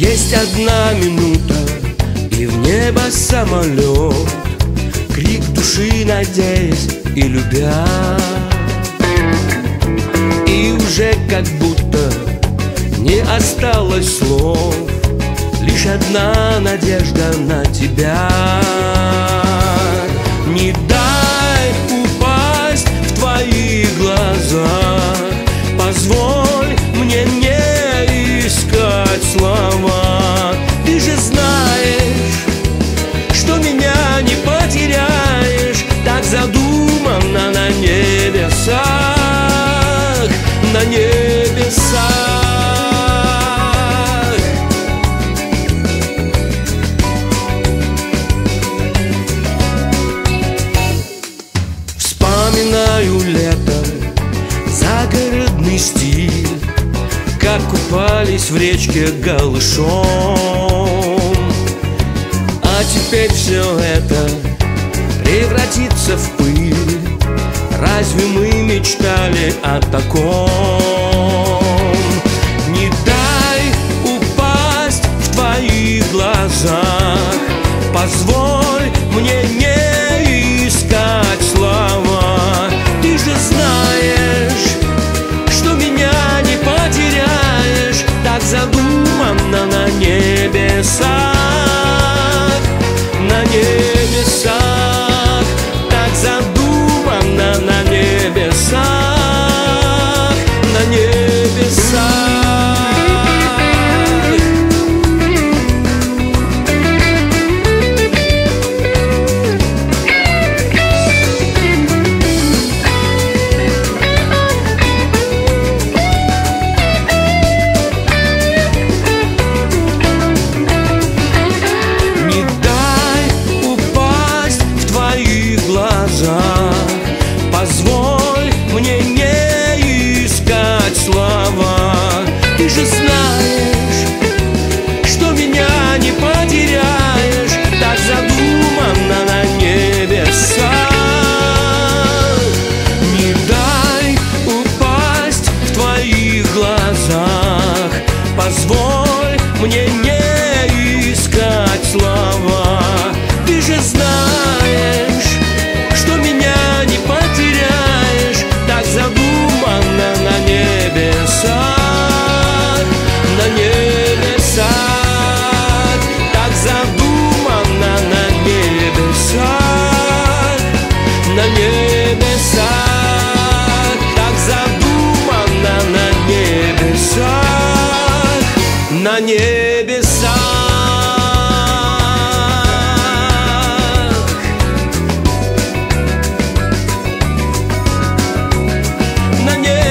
Есть одна минута, и в небо самолет. Крик души, надеясь и любя. И уже как будто не осталось слов Лишь одна надежда на тебя. Не дай упасть в твои глаза стиль Как купались в речке голышом А теперь все это превратится в пыль Разве мы мечтали о таком? Не дай упасть в твоих глазах Позволь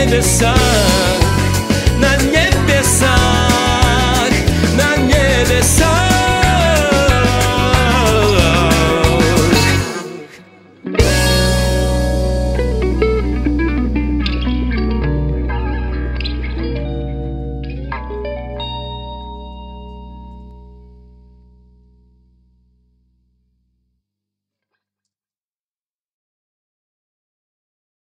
на небесах